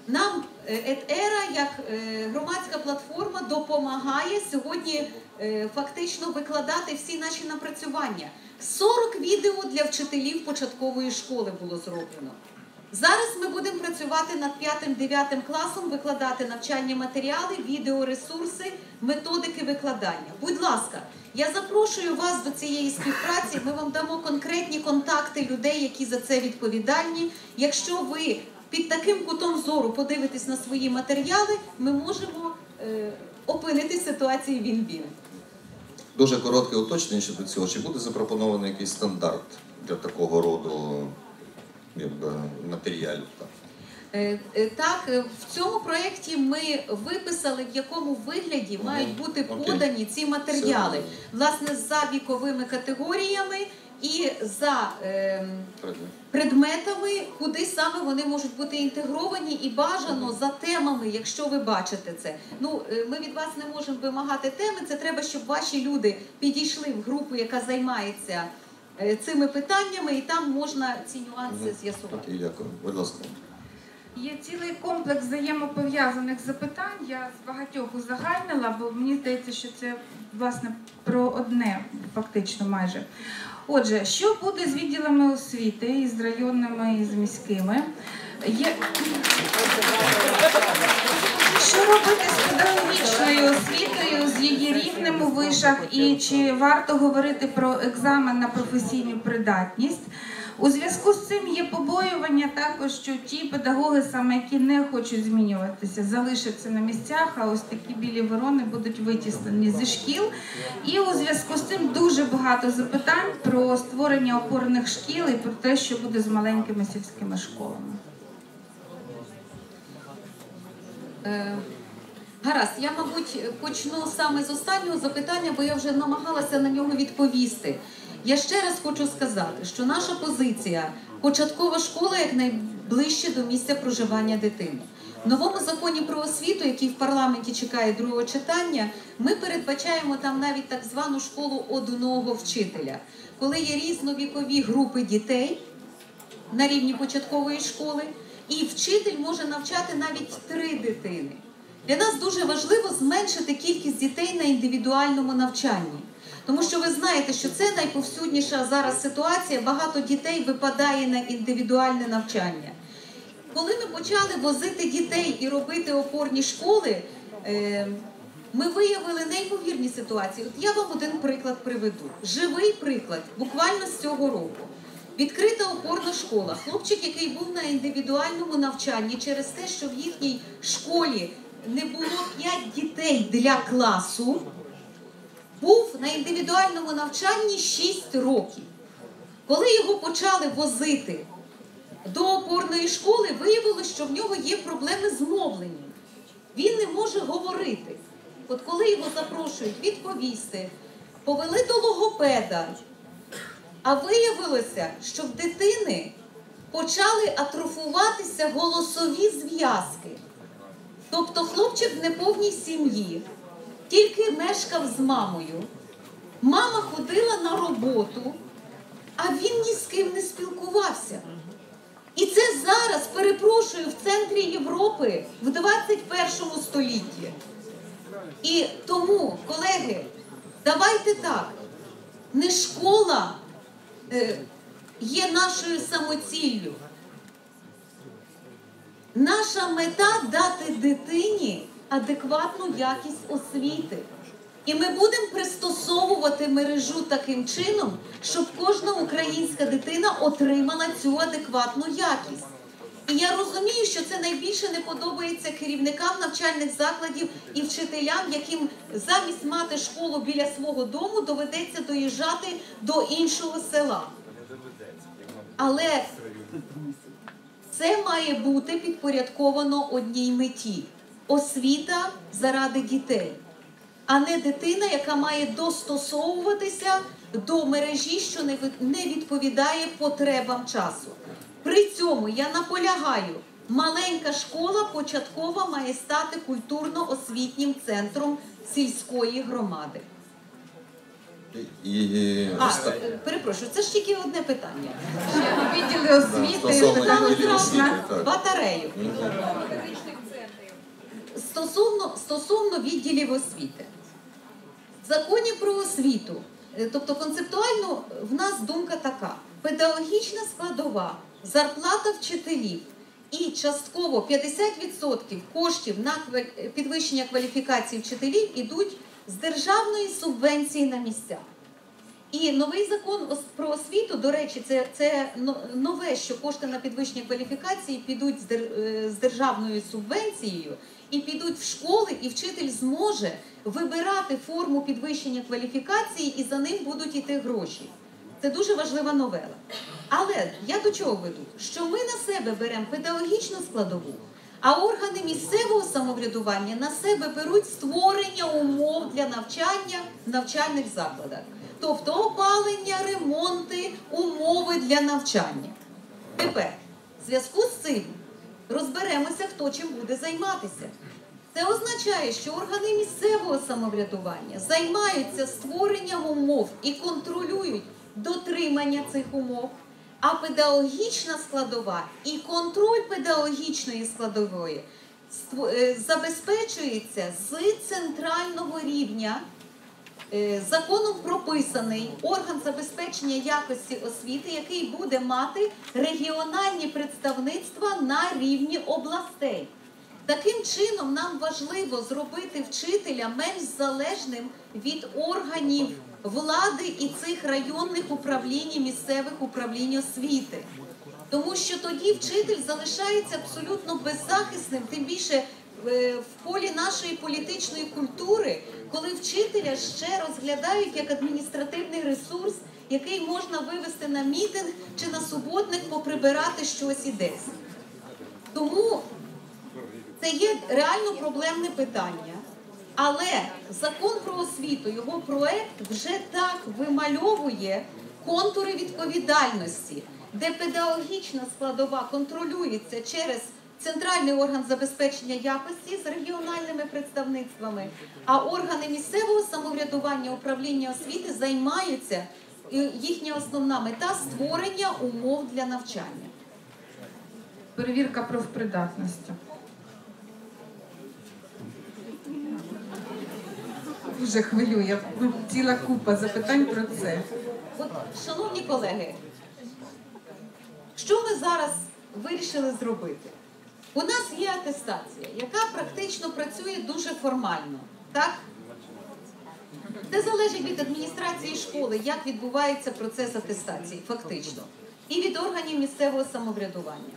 Нам е, ЕТЕРа, як е, громадська платформа, допомагає сьогодні фактично викладати всі наші напрацювання. 40 відео для вчителів початкової школи було зроблено. Зараз ми будемо працювати над 5-9 класом, викладати навчальні матеріали, відеоресурси, методики викладання. Будь ласка, я запрошую вас до цієї співпраці. Ми вам дамо конкретні контакти людей, які за це відповідальні. Якщо ви під таким кутом зору подивитесь на свої матеріали, ми можемо е, опинитись в ситуації він-він. Дуже коротке уточнення щодо цього. Чи буде запропонований якийсь стандарт для такого роду матеріалів? Так? Е, е, е, в цьому проєкті ми виписали, в якому вигляді мають бути подані ці матеріали, власне, за віковими категоріями і за ем, предметами, куди саме вони можуть бути інтегровані, і бажано за темами, якщо ви бачите це. Ну е, ми від вас не можемо вимагати теми. Це треба, щоб ваші люди підійшли в групу, яка займається е, цими питаннями, і там можна ці нюанси з'ясувати. Дякую. Будь ласка. Є цілий комплекс взаємопов'язаних запитань. Я з багатьох узагальнила, бо мені здається, що це власне про одне, фактично майже. Отже, що буде з відділами освіти, і з районними, і з міськими? Є... Що робити з педагогічною освітою, з її рівнем у вишах, і чи варто говорити про екзамен на професійну придатність? У зв'язку з цим є побоювання також, що ті педагоги, саме які не хочуть змінюватися, залишаться на місцях, а ось такі білі ворони будуть витіснені зі шкіл. І у зв'язку з цим дуже багато запитань про створення опорних шкіл і про те, що буде з маленькими сільськими школами. Гаразд, я, мабуть, почну саме з останнього запитання, бо я вже намагалася на нього відповісти. Я ще раз хочу сказати, що наша позиція початкова школа як найближче до місця проживання дитини. В новому законі про освіту, який в парламенті чекає другого читання, ми передбачаємо там навіть так звану школу одного вчителя, коли є різновікові групи дітей на рівні початкової школи, і вчитель може навчати навіть три дитини. Для нас дуже важливо зменшити кількість дітей на індивідуальному навчанні. Тому що ви знаєте, що це найповсюдніша зараз ситуація. Багато дітей випадає на індивідуальне навчання. Коли ми почали возити дітей і робити опорні школи, е, ми виявили неймовірні ситуації. От я вам один приклад приведу. Живий приклад, буквально з цього року. Відкрита опорна школа. Хлопчик, який був на індивідуальному навчанні через те, що в їхній школі не було 5 дітей для класу, був на індивідуальному навчанні 6 років. Коли його почали возити до опорної школи, виявилося, що в нього є проблеми з мовленням. Він не може говорити. От коли його запрошують відповісти, повели до логопеда, а виявилося, що в дитини почали атрофуватися голосові зв'язки. Тобто хлопчик в неповній сім'ї, тільки мешкав з мамою. Мама ходила на роботу, а він ні з ким не спілкувався. І це зараз, перепрошую, в центрі Європи в 21 столітті. І тому, колеги, давайте так, не школа є нашою самоціллю. Наша мета дати дитині адекватну якість освіти. І ми будемо пристосовувати мережу таким чином, щоб кожна українська дитина отримала цю адекватну якість. І я розумію, що це найбільше не подобається керівникам навчальних закладів і вчителям, яким замість мати школу біля свого дому доведеться доїжджати до іншого села. Але це має бути підпорядковано одній меті освіта заради дітей, а не дитина, яка має достосовуватися до мережі, що не відповідає потребам часу. При цьому я наполягаю, маленька школа початкова має стати культурно-освітнім центром сільської громади. І, і А, перепрошую, це ж тільки одне питання. Відділи освіти, зразу на батарею. Стосовно, стосовно відділів освіти. В законі про освіту, е, тобто концептуально в нас думка така: педагогічна складова, зарплата вчителів і частково 50% коштів на підвищення кваліфікації вчителів ідуть з державної субвенції на місця. І новий закон про освіту, до речі, це, це нове, що кошти на підвищення кваліфікації підуть з, е, державною субвенцією і підуть в школи, і вчитель зможе вибирати форму підвищення кваліфікації, і за ним будуть іти гроші. Це дуже важлива новела. Але я до чого веду? Що ми на себе беремо педагогічну складову, а органи місцевого самоврядування на себе беруть створення умов для навчання в навчальних закладах. Тобто опалення, ремонти, умови для навчання. Тепер, в зв'язку з цим розберемося, хто чим буде займатися. Це означає, що органи місцевого самоврядування займаються створенням умов і контролюють дотримання цих умов, а педагогічна складова і контроль педагогічної складової е, забезпечується з центрального рівня. Е, Законом прописаний орган забезпечення якості освіти, який буде мати регіональні представництва на рівні областей. Таким чином, нам важливо зробити вчителя менш залежним від органів влади і цих районних управлінь і місцевих управлінь освіти. Тому що тоді вчитель залишається абсолютно беззахисним, тим більше е, в полі нашої політичної культури, коли вчителя ще розглядають як адміністративний ресурс, який можна вивести на мітинг чи на суботник поприбирати щось і десь. Тому це є реально проблемне питання. Але закон про освіту, його проект вже так вимальовує контури відповідальності, де педагогічна складова контролюється через центральний орган забезпечення якості з регіональними представництвами, а органи місцевого самоврядування управління освіти займаються їхня основна мета створення умов для навчання. Перевірка профпридатності. Дуже хвилює. Ціла купа запитань про це. От, шановні колеги, що ми зараз вирішили зробити? У нас є атестація, яка практично працює дуже формально. Так? Це залежить від адміністрації школи, як відбувається процес атестації, фактично, і від органів місцевого самоврядування.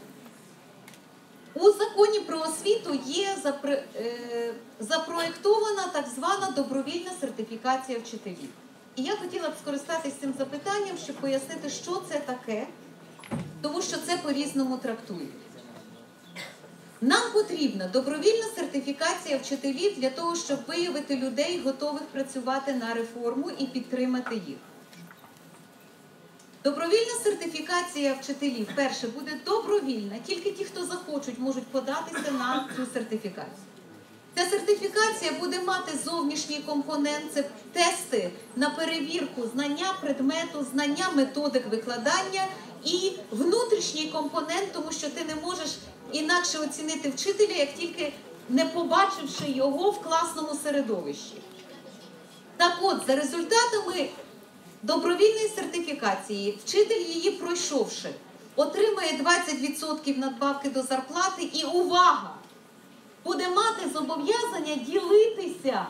У законі про освіту є запро- е, запроєктована так звана добровільна сертифікація вчителів. І я хотіла б скористатися цим запитанням, щоб пояснити, що це таке, тому що це по-різному трактують. Нам потрібна добровільна сертифікація вчителів для того, щоб виявити людей, готових працювати на реформу і підтримати їх. Добровільна сертифікація вчителів перше буде добровільна, тільки ті, хто захочуть, можуть податися на цю сертифікацію. Ця сертифікація буде мати зовнішній компонент, це тести на перевірку знання предмету, знання методик викладання і внутрішній компонент, тому що ти не можеш інакше оцінити вчителя, як тільки не побачивши його в класному середовищі. Так от, за результатами добровільної сертифікації, вчитель її пройшовши, отримає 20% надбавки до зарплати і увага! Буде мати зобов'язання ділитися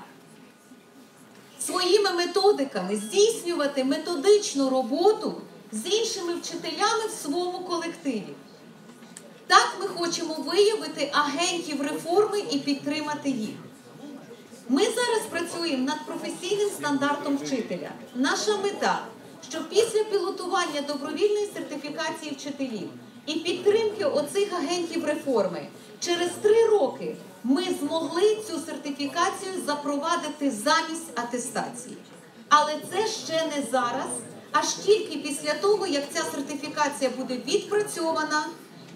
своїми методиками, здійснювати методичну роботу з іншими вчителями в своєму колективі. Так ми хочемо виявити агентів реформи і підтримати їх. Ми зараз працюємо над професійним стандартом вчителя. Наша мета, щоб після пілотування добровільної сертифікації вчителів і підтримки оцих агентів реформи через три роки ми змогли цю сертифікацію запровадити замість атестації. Але це ще не зараз, аж тільки після того, як ця сертифікація буде відпрацьована,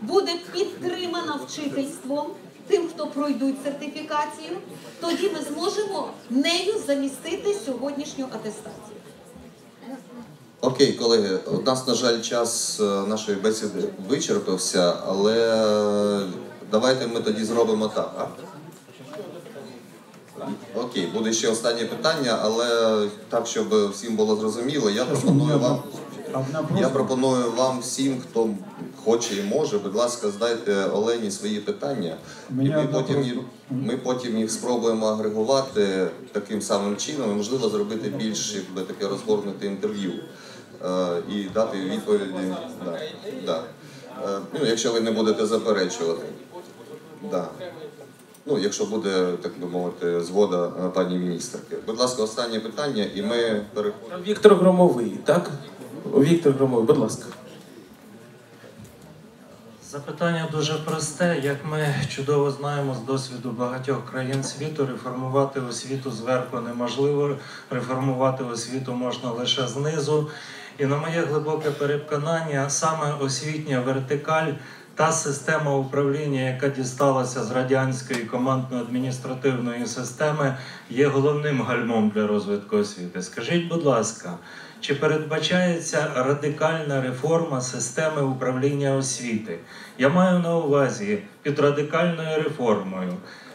буде підтримана вчительством тим, хто пройдуть сертифікацію, тоді ми зможемо нею замістити сьогоднішню атестацію. Окей, колеги, у нас, на жаль, час е, нашої бесіди вичерпався, але е, давайте ми тоді зробимо так. А? Окей, буде ще останнє питання, але так, щоб всім було зрозуміло, я пропоную вам. Я пропоную вам всім, хто хоче і може, будь ласка, здайте Олені свої питання, і ми потім, їх, ми потім їх спробуємо агрегувати таким самим чином, і можливо зробити більш якби, таке розгорнуте інтерв'ю е, і дати відповіді. Да, да. Е, ну, якщо ви не будете заперечувати. Да. Ну, якщо буде, так би мовити, згода е, пані міністерки. Будь ласка, останнє питання, і ми переходимо. Віктор Громовий, так? Віктор Громовий, будь ласка. За Запитання дуже просте. Як ми чудово знаємо з досвіду багатьох країн світу, реформувати освіту зверху неможливо, реформувати освіту можна лише знизу. І на моє глибоке переконання, саме освітня вертикаль, та система управління, яка дісталася з радянської командно-адміністративної системи, є головним гальмом для розвитку освіти. Скажіть, будь ласка, чи передбачається радикальна реформа системи управління освіти? Я маю на увазі під радикальною реформою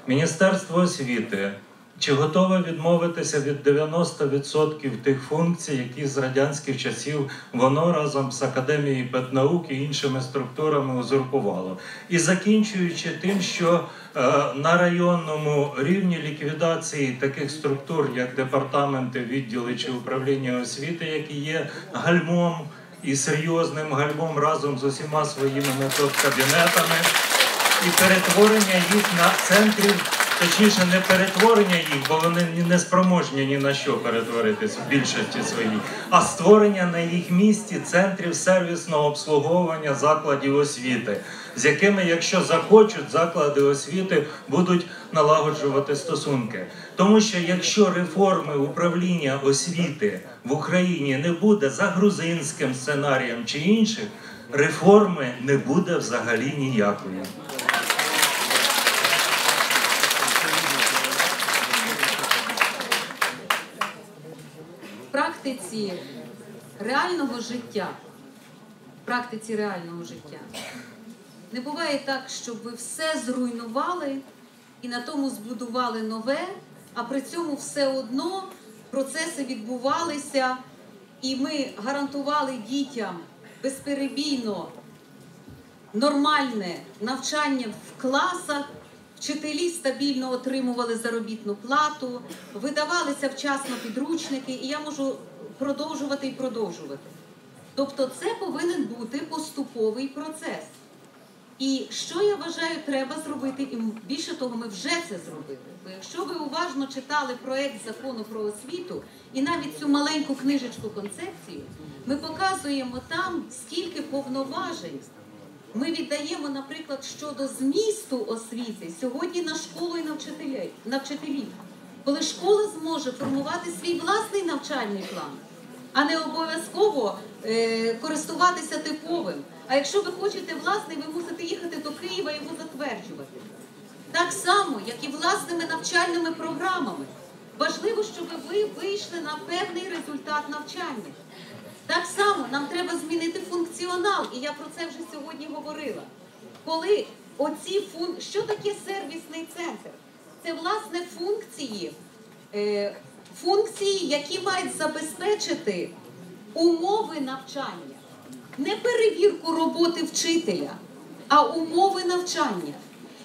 Міністерство освіти. Чи готове відмовитися від 90% тих функцій, які з радянських часів воно разом з Академією педнаук і іншими структурами узурпувало? І закінчуючи тим, що е, на районному рівні ліквідації таких структур, як департаменти, відділи чи управління освіти, які є гальмом і серйозним гальмом разом з усіма своїми метод-кабінетами, і перетворення їх на центрів, точніше, не перетворення їх, бо вони не спроможні ні на що перетворитись в більшості своїй, а створення на їх місці центрів сервісного обслуговування закладів освіти, з якими, якщо захочуть, заклади освіти будуть налагоджувати стосунки. Тому що якщо реформи управління освіти в Україні не буде за грузинським сценарієм чи інших, реформи не буде взагалі ніякої. практиці реального життя, практиці реального життя не буває так, щоб ви все зруйнували і на тому збудували нове, а при цьому все одно процеси відбувалися, і ми гарантували дітям безперебійно нормальне навчання в класах, вчителі стабільно отримували заробітну плату, видавалися вчасно підручники, і я можу продовжувати і продовжувати. Тобто це повинен бути поступовий процес. І що я вважаю, треба зробити, і більше того, ми вже це зробили. Бо якщо ви уважно читали проект закону про освіту і навіть цю маленьку книжечку концепцію, ми показуємо там, скільки повноважень ми віддаємо, наприклад, щодо змісту освіти сьогодні на школу і на вчителів. Коли школа зможе формувати свій власний навчальний план, а не обов'язково е, користуватися типовим. А якщо ви хочете власний, ви мусите їхати до Києва його затверджувати. Так само, як і власними навчальними програмами. Важливо, щоб ви вийшли на певний результат навчання. Так само нам треба змінити функціонал, і я про це вже сьогодні говорила. Коли оці фун... що таке сервісний центр? Це власне функції, е, функції, які мають забезпечити умови навчання, не перевірку роботи вчителя, а умови навчання.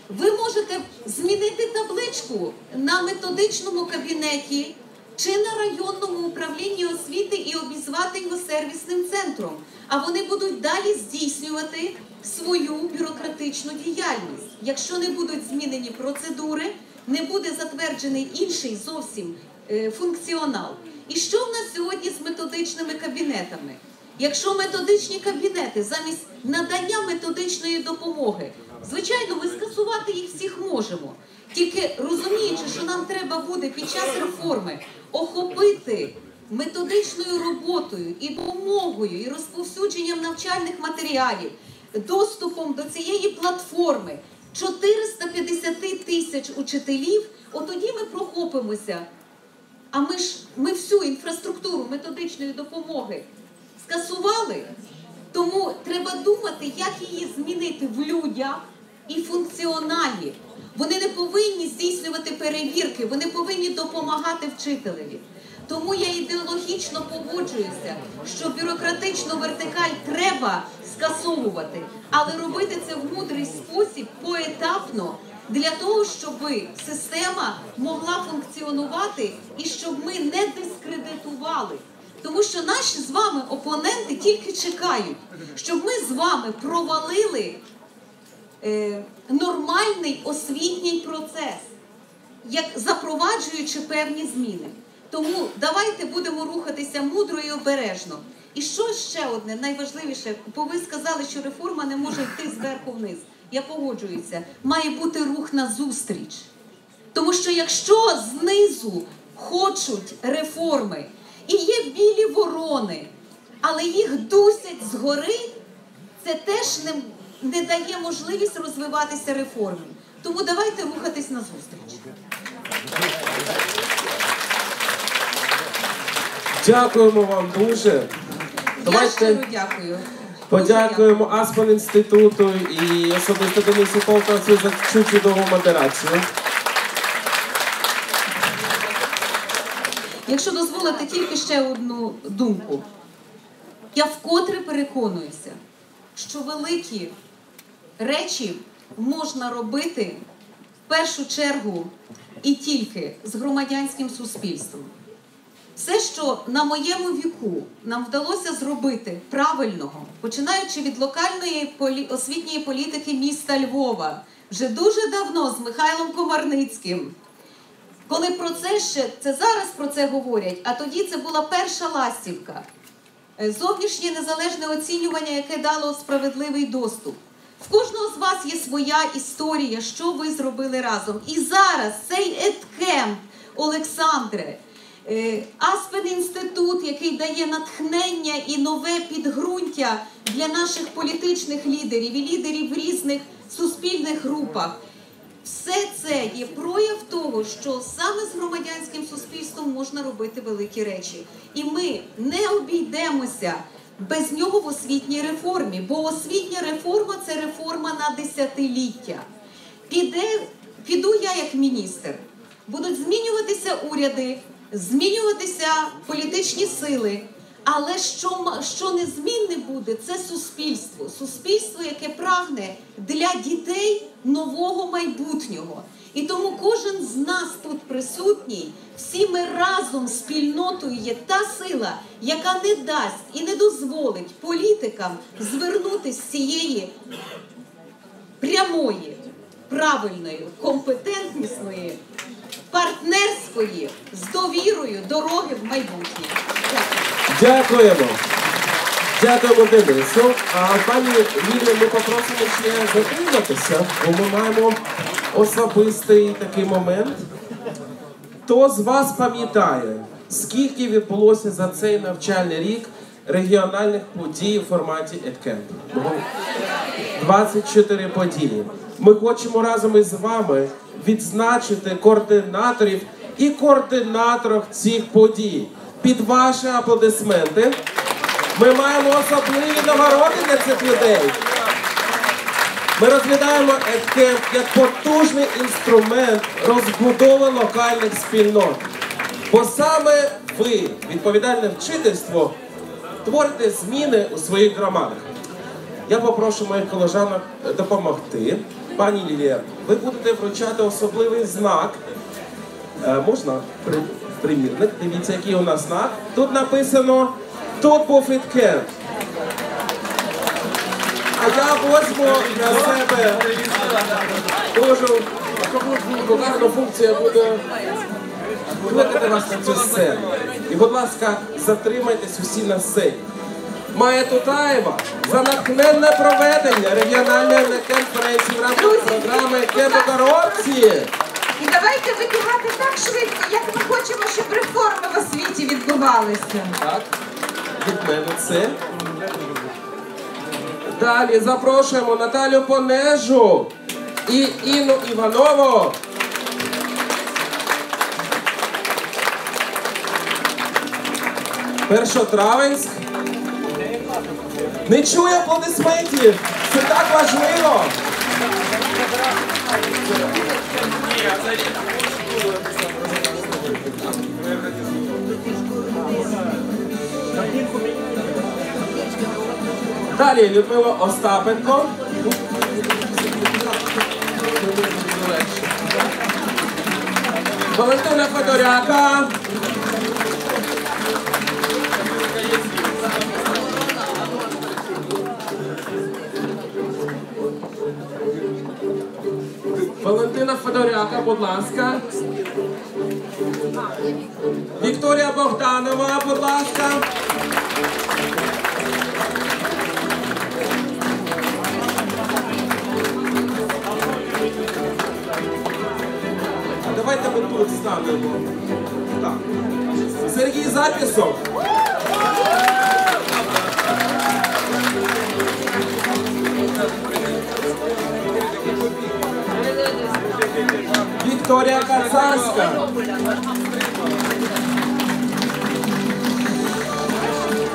Ви можете змінити табличку на методичному кабінеті чи на районному управлінні освіти і обізвати його сервісним центром. А вони будуть далі здійснювати свою бюрократичну діяльність. Якщо не будуть змінені процедури, не буде затверджений інший зовсім е, функціонал. І що в нас сьогодні з методичними кабінетами? Якщо методичні кабінети замість надання методичної допомоги, звичайно, ми скасувати їх всіх можемо. Тільки розуміючи, що нам треба буде під час реформи охопити методичною роботою і допомогою, і розповсюдженням навчальних матеріалів, доступом до цієї платформи 450 тисяч учителів, от тоді ми прохопимося. А ми ж ми всю інфраструктуру методичної допомоги скасували. Тому треба думати, як її змінити в людях і функціоналі. Вони не повинні здійснювати перевірки, вони повинні допомагати вчителеві. Тому я ідеологічно погоджуюся, що бюрократичну вертикаль треба скасовувати, але робити це в мудрий спосіб поетапно для того, щоб система могла функціонувати і щоб ми не дискредитували. Тому що наші з вами опоненти тільки чекають, щоб ми з вами провалили е, нормальний освітній процес, як запроваджуючи певні зміни. Тому давайте будемо рухатися мудро і обережно. І що ще одне, найважливіше, бо ви сказали, що реформа не може йти зверху вниз. Я погоджуюся, має бути рух на зустріч. Тому що якщо знизу хочуть реформи і є білі ворони, але їх дусять згори, це теж не, не дає можливість розвиватися реформам. Тому давайте рухатись на зустріч. Дякуємо вам дуже. Я щиро дякую. Подякуємо Аспен інституту і особисто Денису Полтавцю за цю чудову модерацію. Якщо дозволите тільки ще одну думку, я вкотре переконуюся, що великі речі можна робити в першу чергу і тільки з громадянським суспільством. Все, що на моєму віку нам вдалося зробити правильного, починаючи від локальної освітньої політики міста Львова, вже дуже давно з Михайлом Комарницьким, коли про це ще це зараз про це говорять, а тоді це була перша ластівка. Е, Зовнішнє незалежне оцінювання, яке дало справедливий доступ. В кожного з вас є своя історія, що ви зробили разом. І зараз цей еткемп, Олександре, е, Аспен інститут, який дає натхнення і нове підґрунтя для наших політичних лідерів і лідерів в різних суспільних групах. Все це є прояв того, що саме з громадянським суспільством можна робити великі речі. І ми не обійдемося без нього в освітній реформі, бо освітня реформа це реформа на десятиліття. Піде, піду я як міністр. Будуть змінюватися уряди, змінюватися політичні сили. Але що, що незмінне буде, це суспільство. Суспільство, яке прагне для дітей нового майбутнього. І тому кожен з нас тут присутній, всі ми разом спільнотою є та сила, яка не дасть і не дозволить політикам звернути з цієї прямої, правильної, компетентнісної, партнерської, з довірою дороги в майбутнє. Дякую. Дякуємо. Дякуємо Денису. А пані Лілі, ми попросимо ще затриматися, бо ми маємо особистий такий момент. Хто з вас пам'ятає, скільки відбулося за цей навчальний рік регіональних подій у форматі EdCamp? 24 події. Ми хочемо разом із вами відзначити координаторів і координаторів цих подій. Під ваші аплодисменти ми маємо особливі нагороди для цих людей. Ми розглядаємо EdCamp як потужний інструмент розбудови локальних спільнот. Бо саме ви, відповідальне вчительство, творите зміни у своїх громадах. Я попрошу моїх колежанок е, допомогти. Пані Лілія, ви будете вручати особливий знак. Е, можна примірник? Дивіться, який у нас знак. Тут написано Був Іткент. А я возьму на себе дуже гарна функція буде кликати вас на цю сцену. І, будь ласка, затримайтесь усі на сцені. Майя Тутаєва за натхненне проведення регіональної конференції в рамках програми «Кемпу. І давайте вибігати так швидко, як ми хочемо, щоб реформи в освіті відбувалися. Так, мене це. Далі запрошуємо Наталю Понежу і Інну Іванову. Першотравенськ. Не чую аплодисментів. Це так важливо. Далі Людмила Остапенко. Валентина Федоряка. Валентина Федоряка, будь ласка. Вікторія Богданова, будь ласка. Давайте ми тут станемо. Сергій Запісов. Вікторія Кацарська.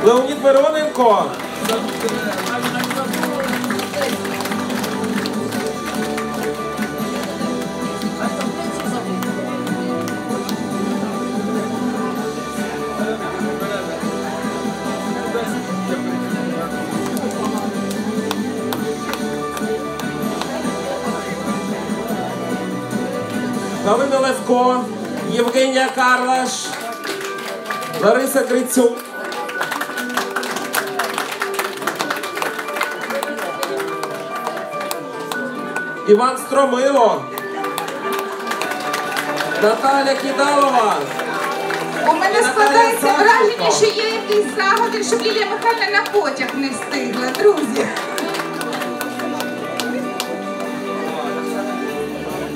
Леонід Мироненко. Галина Левко, Євгенія Карлаш, Лариса Грицюк. Іван Стромило, Наталя Кідалова. У мене складається враження, що є якийсь загоди, щоб Лілія Михайлівна на потяг не встигла, друзі.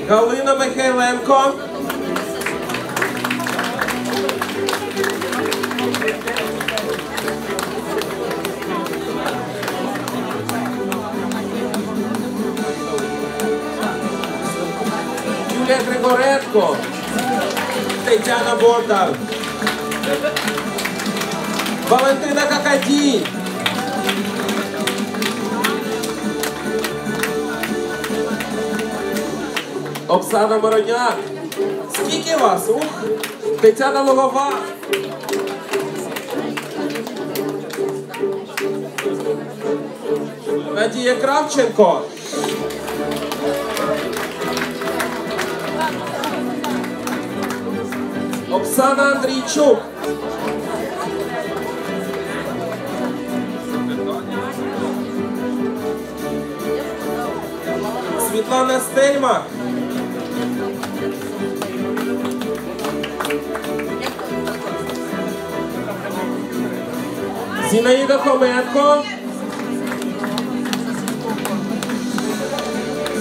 Галина Михайленко, Григоренко, Тетяна Бондар, Валентина Какадій. Оксана Мороняк. Скільки вас? Ух! Тетяна Логова. Надія Кравченко. Оксана Андрійчук. Світлана Стельмах. Зінаїда Хоменко.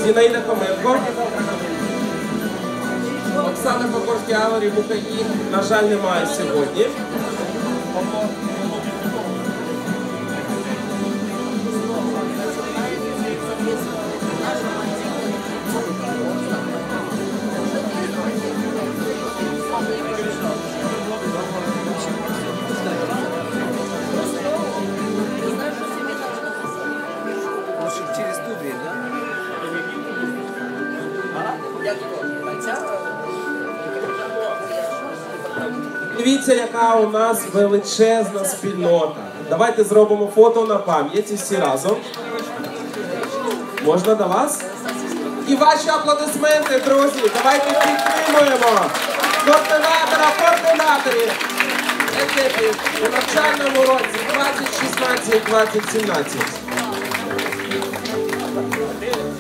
Зінаїда Хоменко. Оксана Покорський в Україні, на жаль, немає сьогодні. Дивіться, яка у нас величезна спільнота. Давайте зробимо фото на пам'ять всі разом. Можна до вас? І ваші аплодисменти, друзі. Давайте підтримуємо координатора, координаторів у навчальному році 2016-2017.